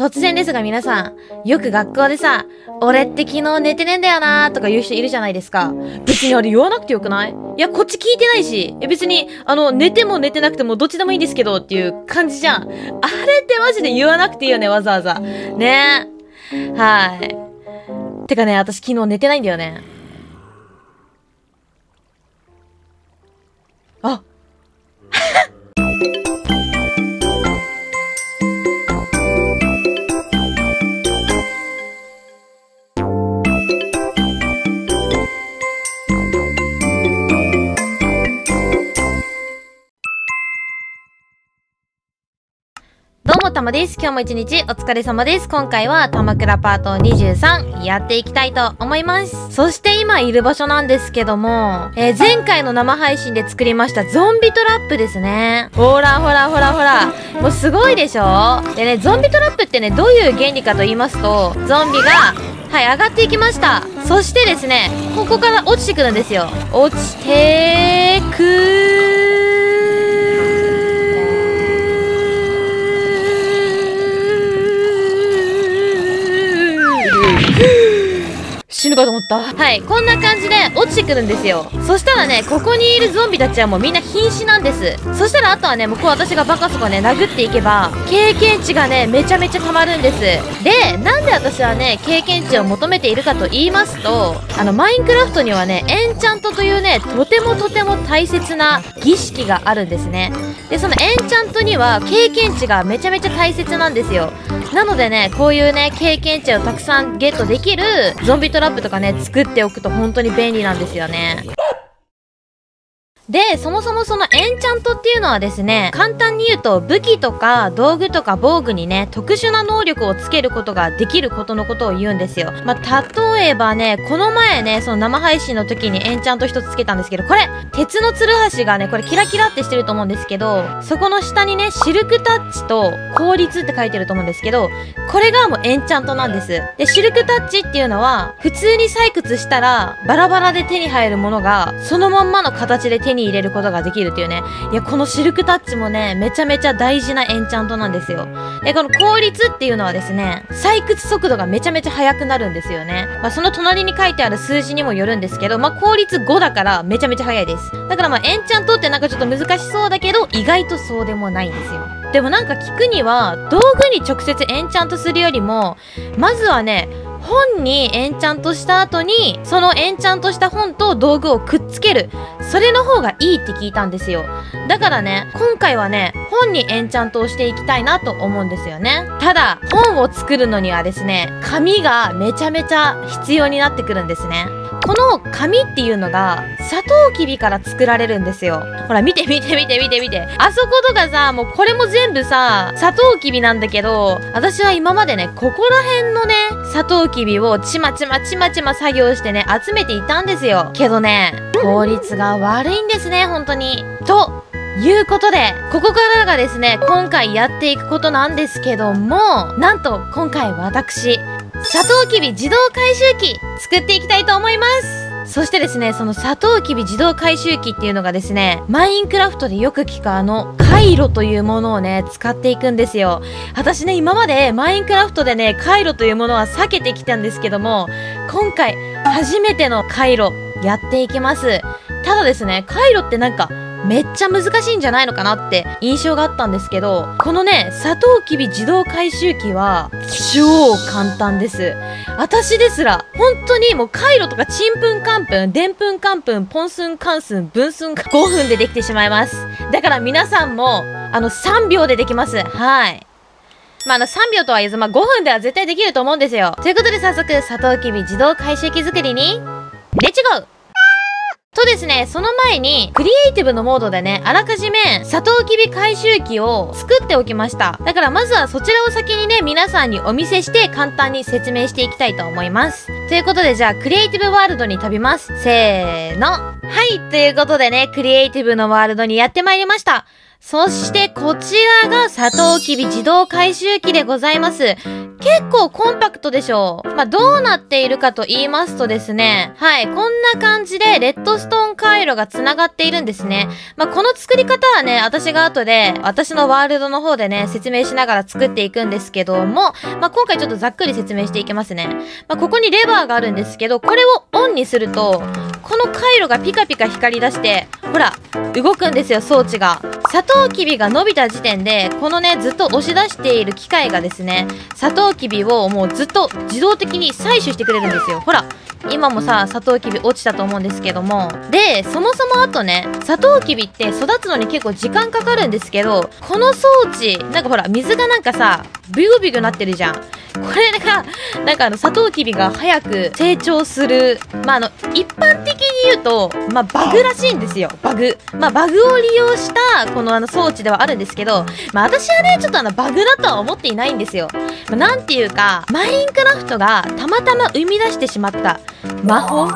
突然ですが皆さん、よく学校でさ、俺って昨日寝てねえんだよなーとか言う人いるじゃないですか。別にあれ言わなくてよくない？いや、こっち聞いてないし、いや別に、あの、寝ても寝てなくてもどっちでもいいんですけどっていう感じじゃん。あれってマジで言わなくていいよね、わざわざ。ねえはい。てかね、私昨日寝てないんだよね。あたまです。今日も一日お疲れ様です。今回は鎌倉パート23やっていきたいと思います。そして今いる場所なんですけども、えー前回の生配信で作りましたゾンビトラップですね。ほらほらほらほら。もうすごいでしょ？でね、ゾンビトラップってね、どういう原理かと言いますと、ゾンビがはい、上がっていきました。そしてですね、ここから落ちてくるんですよ。落ちてく死ぬかと思った。はい。こんな感じで落ちてくるんですよ。そしたらね、ここにいるゾンビたちはもうみんな瀕死なんです。そしたらあとはね、もうこう私がバカそかね、殴っていけば、経験値がね、めちゃめちゃ溜まるんです。で、なんで私はね、経験値を求めているかと言いますと、あの、マインクラフトにはね、エンチャントというね、とてもとても大切な儀式があるんですね。で、そのエンチャントには経験値がめちゃめちゃ大切なんですよ。なのでね、こういうね、経験値をたくさんゲットできるゾンビトラップとかね、作っておくと本当に便利なんですよね。で、そもそもそのエンチャントっていうのはですね、簡単に言うと武器とか道具とか防具にね、特殊な能力をつけることができることのことを言うんですよ。まあ、例えばね、この前ね、その生配信の時にエンチャント一つつけたんですけど、これ、鉄のつるはしがね、これキラキラってしてると思うんですけど、そこの下にね、シルクタッチと効率って書いてると思うんですけど、これがもうエンチャントなんです。で、シルクタッチっていうのは、普通に採掘したら、バラバラで手に入るものが、そのまんまの形で手にに入れることができるっていうね。いや、このシルクタッチもね、めちゃめちゃ大事なエンチャントなんですよ。で、この効率っていうのはですね、採掘速度がめちゃめちゃ速くなるんですよね。まあ、その隣に書いてある数字にもよるんですけど、まあ、効率5だからめちゃめちゃ速いです。だからまあ、エンチャントってなんかちょっと難しそうだけど、意外とそうでもないんですよ。でもなんか聞くには、道具に直接エンチャントするよりも、まずはね、本にエンチャントした後に、そのエンチャントした本と道具をくっつける。それの方がいいって聞いたんですよ。だからね、今回はね、本にエンチャントをしていきたいなと思うんですよね。ただ、本を作るのにはですね、紙がめちゃめちゃ必要になってくるんですね。この紙っていうのが、サトウキビから作られるんですよ。ほら、見て見て見て見て見て。あそことかさ、もうこれも全部さ、サトウキビなんだけど、私は今までね、ここら辺のね、サトウキビをちまちまちまちま作業してね、集めていたんですよ。けどね、効率が悪いんですね、本当に。と、いうことで、ここからがですね、今回やっていくことなんですけども、なんと今回私、サトウキビ自動回収機作っていきたいと思いますそしてですね、そのサトウキビ自動回収機っていうのがですね、マインクラフトでよく聞くあの、回路というものをね、使っていくんですよ。私ね、今までマインクラフトでね、回路というものは避けてきたんですけども、今回、初めての回路、やっていきます。ただですね、回路ってなんか、めっちゃ難しいんじゃないのかなって印象があったんですけど、このね、サトウキビ自動回収機は超簡単です。私ですら、本当にもう回路とかちんぷんかんぷん、でんぷんかんぷん、ポンスンかんすん、ブンスンか5分でできてしまいます。だから皆さんも、あの3秒でできます。はい。まあ、あの、3秒とは言わず、まあ、5分では絶対できると思うんですよ。ということで早速、サトウキビ自動回収機作りに、レッツゴーとですね、その前に、クリエイティブのモードでね、あらかじめ、サトウキビ回収機を作っておきました。だからまずはそちらを先にね、皆さんにお見せして簡単に説明していきたいと思います。ということで、じゃあ、クリエイティブワールドに飛びます。せーの。はい、ということでね、クリエイティブのワールドにやってまいりました。そしてこちらがサトウキビ自動回収機でございます。結構コンパクトでしょう。まあ、どうなっているかと言いますとですね、はい、こんな感じでレッドストーン回路が繋がっているんですね。まあ、この作り方はね、私が後で、私のワールドの方でね、説明しながら作っていくんですけども、まあ、今回ちょっとざっくり説明していきますね。まあ、ここにレバーがあるんですけど、これをオンにすると、この回路がピカピカ光り出して、ほら、動くんですよ、装置が。サトトウキビが伸びた時点で、このね、ずっと押し出している機械がですね、サトウキビをもうずっと自動的に採取してくれるんですよ。ほら、今もさ、サトウキビ落ちたと思うんですけども。で、そもそもあとね、サトウキビって育つのに結構時間かかるんですけど、この装置、なんかほら、水がなんかさ、ビュービューなってるじゃん。これが、なんかあの、サトウキビが早く成長する。まあ、あの、一般的に言うと、まあ、バグらしいんですよ。バグ。まあ、バグを利用した、このの、装置ではあるんですけど、まあ、私はね、ちょっとあの、バグだとは思っていないんですよ。まあ、なんていうか、マインクラフトがたまたま生み出してしまった魔法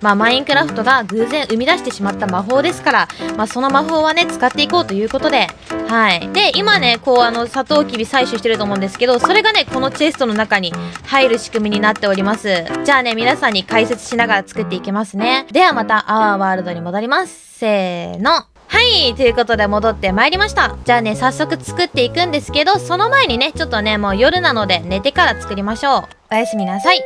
まあ、マインクラフトが偶然生み出してしまった魔法ですから、まあ、その魔法はね、使っていこうということで、はい。で、今ね、こう、あの、サトウキビ採取してると思うんですけど、それがね、このチェストの中に入る仕組みになっております。じゃあね、皆さんに解説しながら作っていきますね。ではまた、アワーワールドに戻ります。せーの。はい、ということで戻ってまいりました。じゃあね、早速作っていくんですけど、その前にね、ちょっとね、もう夜なので寝てから作りましょう。おやすみなさい。え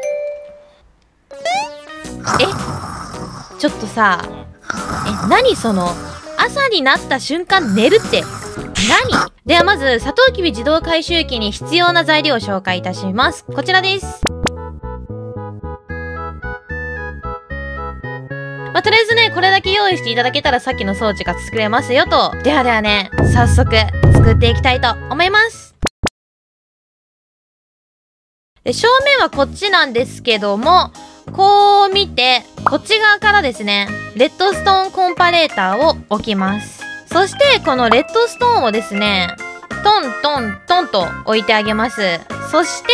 ちょっとさ、え、何その、朝になった瞬間寝るって何？ではまず、サトウキビ自動回収機に必要な材料を紹介いたします。こちらです。まあ、とりあえずね、これだけ用意していただけたらさっきの装置が作れますよと。ではではね、早速作っていきたいと思います。で、正面はこっちなんですけども、こう見て、こっち側からですね、レッドストーンコンパレーターを置きます。そして、このレッドストーンをですね、トントントンと置いてあげます。そして、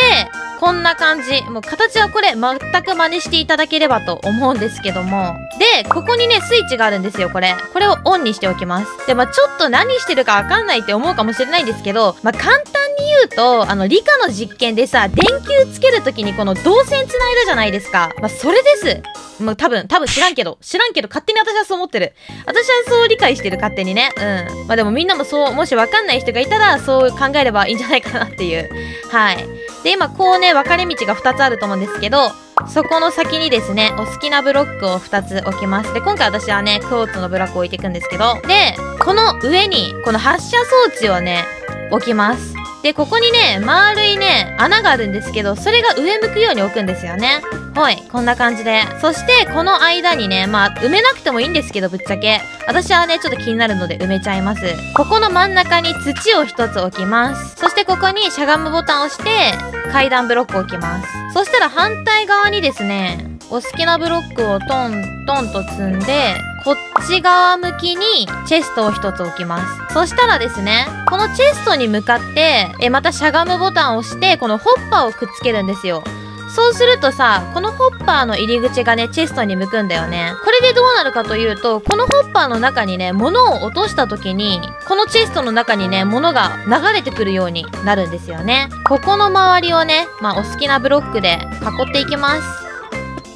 こんな感じ。もう形はこれ全く真似していただければと思うんですけども。で、ここにね、スイッチがあるんですよ、これ。これをオンにしておきます。で、まあちょっと何してるかわかんないって思うかもしれないんですけど、まあ簡単に言うと、あの、理科の実験でさ、電球つけるときにこの導線つないだじゃないですか。まあそれです。もう多分、多分知らんけど、知らんけど勝手に私はそう思ってる。私はそう理解してる、勝手にね。うん。まあでもみんなもそう、もしわかんない人がいたら、そう考えればいいんじゃないかなっていう。はい。で、今こうね、分かれ道が2つあると思うんですけど、そこの先にですね、お好きなブロックを2つ置きます。で、今回私はね、クォーツのブロックを置いていくんですけど、で、この上に、この発射装置をね、置きます。で、ここにね、丸いね、穴があるんですけど、それが上向くように置くんですよね。はい、こんな感じで。そして、この間にね、まあ、埋めなくてもいいんですけど、ぶっちゃけ。私はね、ちょっと気になるので埋めちゃいます。ここの真ん中に土を一つ置きます。ここにしゃがむボタンを押して、階段ブロックを置きます。そしたら反対側にですね、お好きなブロックをトントンと積んで、こっち側向きにチェストを一つ置きます。そしたらですね、このチェストに向かって、え、またしゃがむボタンを押して、このホッパーをくっつけるんですよ。そうするとさ、このホッパーの入り口がね、チェストに向くんだよね。これでどうなるかというと、このホッパーの中にね、物を落とした時に、このチェストの中にね、物が流れてくるようになるんですよね。ここの周りをね、まあお好きなブロックで囲っていきます。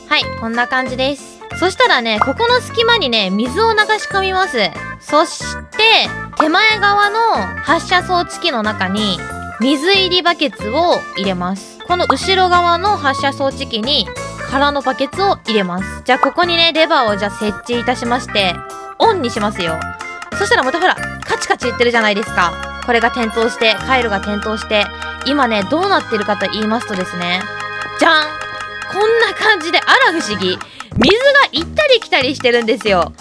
はい、こんな感じです。そしたらね、ここの隙間にね、水を流し込みます。そして、手前側の発射装置機の中に、水入りバケツを入れます。この後ろ側の発射装置機に、空のバケツを入れます。じゃあ、ここにね、レバーをじゃあ設置いたしまして、オンにしますよ。そしたらまたほら、カチカチ言ってるじゃないですか。これが点灯して、回路が点灯して、今ね、どうなってるかと言いますとですね、じゃんこんな感じで、あら不思議。水が行ったり来たりしてるんですよ。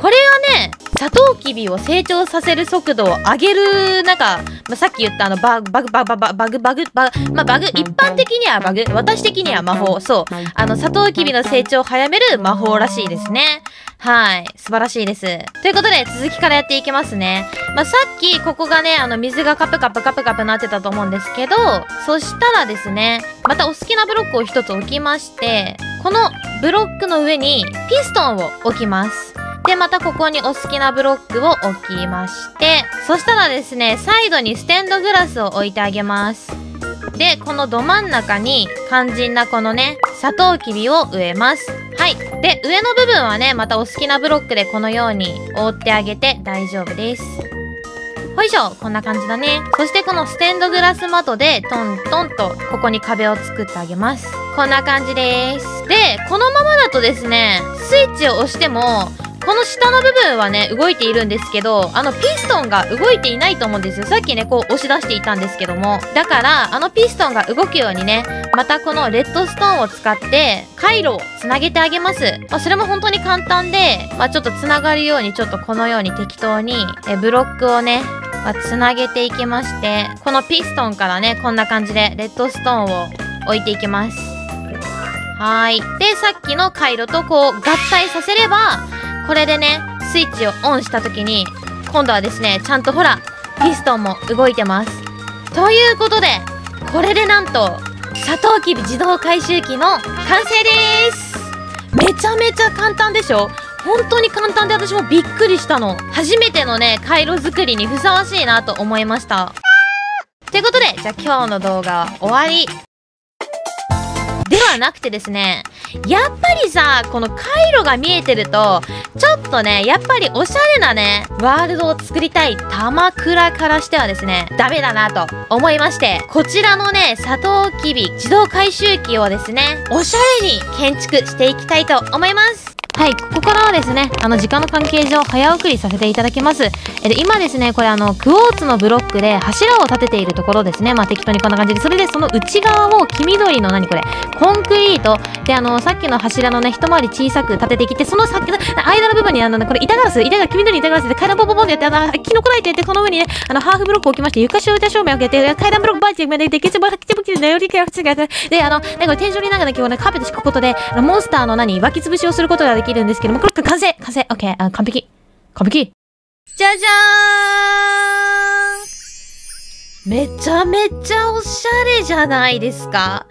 これはね、サトウキビを成長させる速度を上げる、なんか、まあ、さっき言ったあのバグ、バグ、バグ、バグ、バグ、バグ、バグ、まあ、バグ、一般的にはバグ、私的には魔法、そう。あの、サトウキビの成長を早める魔法らしいですね。はい。素晴らしいです。ということで、続きからやっていきますね。まあ、さっき、ここがね、あの、水がカプカプカプカプなってたと思うんですけど、そしたらですね、またお好きなブロックを一つ置きまして、このブロックの上にピストンを置きます。で、またここにお好きなブロックを置きまして、そしたらですね、サイドにステンドグラスを置いてあげます。で、このど真ん中に肝心なこのね、サトウキビを植えます。はい。で、上の部分はね、またお好きなブロックでこのように覆ってあげて大丈夫です。ほいしょこんな感じだね。そしてこのステンドグラス窓でトントンとここに壁を作ってあげます。こんな感じです。で、このままだとですね、スイッチを押してもこの下の部分はね、動いているんですけど、あのピストンが動いていないと思うんですよ。さっきね、こう押し出していたんですけども。だから、あのピストンが動くようにね、またこのレッドストーンを使って、回路をつなげてあげます。まあ、それも本当に簡単で、まあ、ちょっとつながるように、ちょっとこのように適当に、えブロックをね、まあ、つなげていきまして、このピストンからね、こんな感じでレッドストーンを置いていきます。はい。で、さっきの回路とこう合体させれば、これでね、スイッチをオンした時に、今度はですね、ちゃんとほら、ピストンも動いてます。ということで、これでなんと、サトウキビ自動回収機の完成ですめちゃめちゃ簡単でしょ？本当に簡単で私もびっくりしたの。初めてのね、回路作りにふさわしいなと思いました。ということで、じゃあ今日の動画は終わり。ではなくてですね、やっぱりさ、この回路が見えてると、ちょっとね、やっぱりおしゃれなね、ワールドを作りたい鎌倉からしてはですね、ダメだなと思いまして、こちらのね、サトウキビ自動回収機をですね、おしゃれに建築していきたいと思います。はい、ここからはですね、あの、時間の関係上、早送りさせていただきます。えで、今ですね、これあの、クォーツのブロックで柱を立てているところですね。まあ、適当にこんな感じで。それで、その内側を黄緑の何これ、コンクリート。で、あの、さっきの柱のね、一回り小さく立ててきて、その先の、間の部分にあの、ね、これ板ガラス、板ガラス、黄緑の板ガラスで階段ポンポンポンってやって、あの、キノコライトやって、この上にね、あの、ハーフブロック置きまして、床下板照明を開けて、階段ブロックバーチで、で、ケチバキチブキで、よりケチがで、あの、ね、これ天井になんかね、今日ね、カーペット敷くことで、あの、モンスターの何、湧き潰しをすることがでできるんですけども、これ完成完成。オッケーあ、完璧。完璧。じゃじゃーん。めちゃめちゃおしゃれじゃないですか。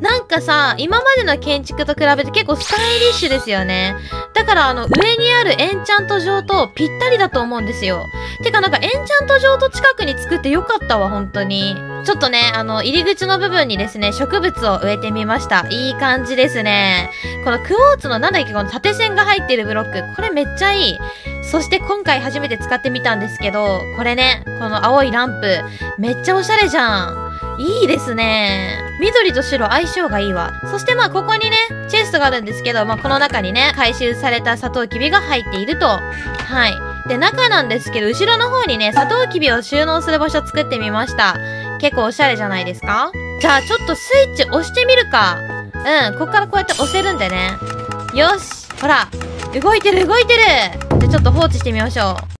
なんかさ、今までの建築と比べて結構スタイリッシュですよね。だからあの上にあるエンチャント場とぴったりだと思うんですよ。てかなんかエンチャント場と近くに作ってよかったわ、本当に。ちょっとね、あの、入り口の部分にですね、植物を植えてみました。いい感じですね。このクォーツのなんだっけ、この縦線が入ってるブロック。これめっちゃいい。そして今回初めて使ってみたんですけど、これね、この青いランプ、めっちゃおしゃれじゃん。いいですね。緑と白相性がいいわ。そしてまあここにね、ストがあるんですけど、まあこの中にね、回収されたサトウキビが入っていると。はい。で、中なんですけど、後ろの方にね、サトウキビを収納する場所作ってみました。結構おしゃれじゃないですか？じゃあちょっとスイッチ押してみるか。うん、ここからこうやって押せるんでね。よしほら動いてる動いてるじゃあちょっと放置してみましょう。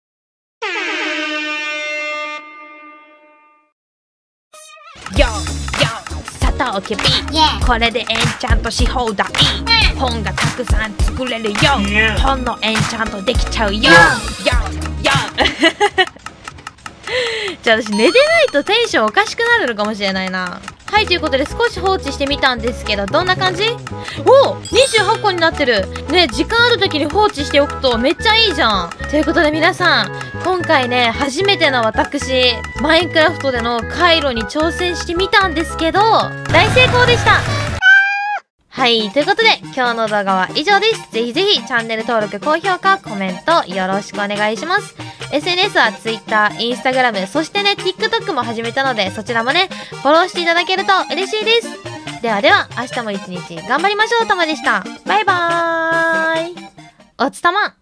砂糖きびこれでエンチャントし放題。本がたくさん作れるよ。本のエンチャントできちゃうよ。よよじゃあ私寝てないとテンションおかしくなるのかもしれないな。はい、ということで少し放置してみたんですけど、どんな感じ？お !28 個になってる。ね、時間ある時に放置しておくとめっちゃいいじゃん。ということで皆さん、今回ね、初めての私、マインクラフトでの回路に挑戦してみたんですけど、大成功でしたはい。ということで、今日の動画は以上です。ぜひぜひチャンネル登録、高評価、コメントよろしくお願いします。SNS は Twitter、Instagram、そしてね、TikTok も始めたので、そちらもね、フォローしていただけると嬉しいです。ではでは、明日も一日頑張りましょう。たまでした。バイバーイ。おつたま